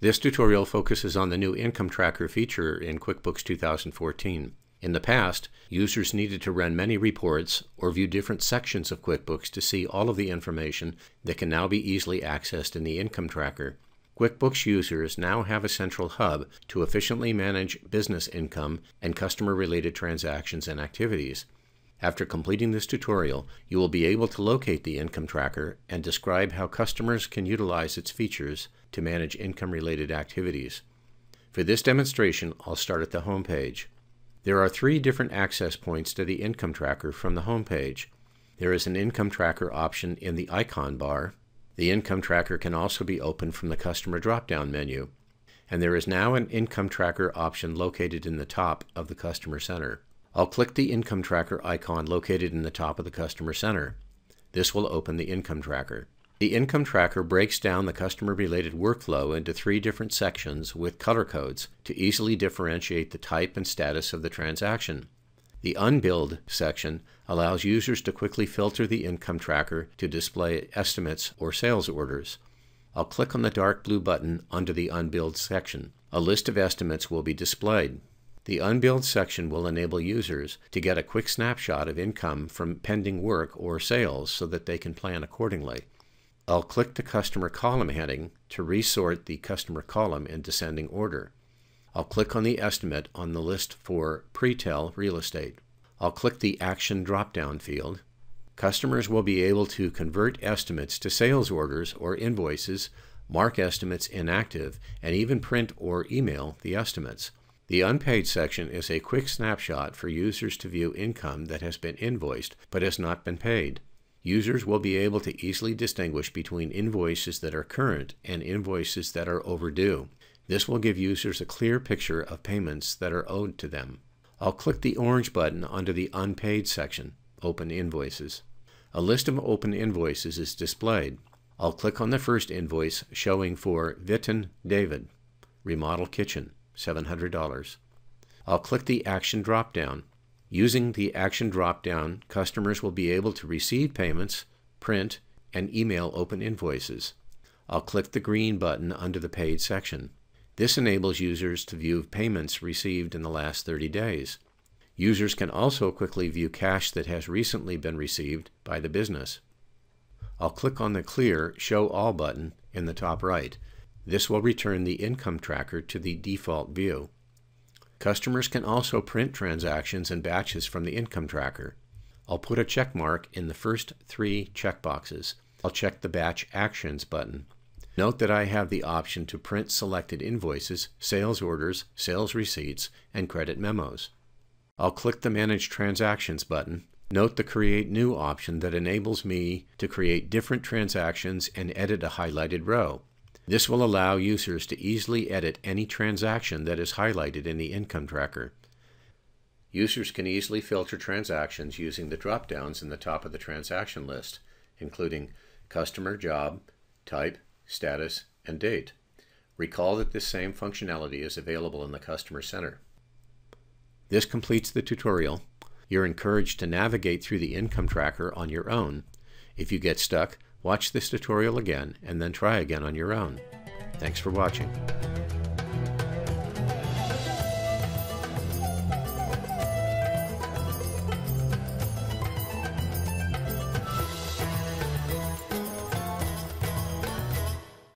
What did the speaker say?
This tutorial focuses on the new Income Tracker feature in QuickBooks 2014. In the past, users needed to run many reports or view different sections of QuickBooks to see all of the information that can now be easily accessed in the Income Tracker. QuickBooks users now have a central hub to efficiently manage business income and customer-related transactions and activities. After completing this tutorial, you will be able to locate the Income Tracker and describe how customers can utilize its features to manage income-related activities. For this demonstration, I'll start at the home page. There are three different access points to the income tracker from the home page. There is an income tracker option in the icon bar. The income tracker can also be opened from the customer drop-down menu. And there is now an income tracker option located in the top of the customer center. I'll click the income tracker icon located in the top of the customer center. This will open the income tracker. The income tracker breaks down the customer-related workflow into three different sections with color codes to easily differentiate the type and status of the transaction. The Unbilled section allows users to quickly filter the income tracker to display estimates or sales orders. I'll click on the dark blue button under the Unbilled section. A list of estimates will be displayed. The Unbilled section will enable users to get a quick snapshot of income from pending work or sales so that they can plan accordingly. I'll click the customer column heading to resort the customer column in descending order. I'll click on the estimate on the list for Pretell Real Estate. I'll click the Action drop-down field. Customers will be able to convert estimates to sales orders or invoices, mark estimates inactive, and even print or email the estimates. The unpaid section is a quick snapshot for users to view income that has been invoiced but has not been paid users will be able to easily distinguish between invoices that are current and invoices that are overdue. This will give users a clear picture of payments that are owed to them. I'll click the orange button under the Unpaid section, Open Invoices. A list of open invoices is displayed. I'll click on the first invoice showing for Vitton David, Remodel Kitchen, $700. I'll click the Action drop-down Using the Action drop-down, customers will be able to receive payments, print, and email open invoices. I'll click the green button under the Paid section. This enables users to view payments received in the last 30 days. Users can also quickly view cash that has recently been received by the business. I'll click on the Clear Show All button in the top right. This will return the income tracker to the default view. Customers can also print transactions in batches from the income tracker. I'll put a check mark in the first three checkboxes. I'll check the Batch Actions button. Note that I have the option to print selected invoices, sales orders, sales receipts, and credit memos. I'll click the Manage Transactions button. Note the Create New option that enables me to create different transactions and edit a highlighted row. This will allow users to easily edit any transaction that is highlighted in the income tracker. Users can easily filter transactions using the drop-downs in the top of the transaction list, including customer, job, type, status, and date. Recall that this same functionality is available in the Customer Center. This completes the tutorial. You're encouraged to navigate through the income tracker on your own. If you get stuck, Watch this tutorial again and then try again on your own. Thanks for watching.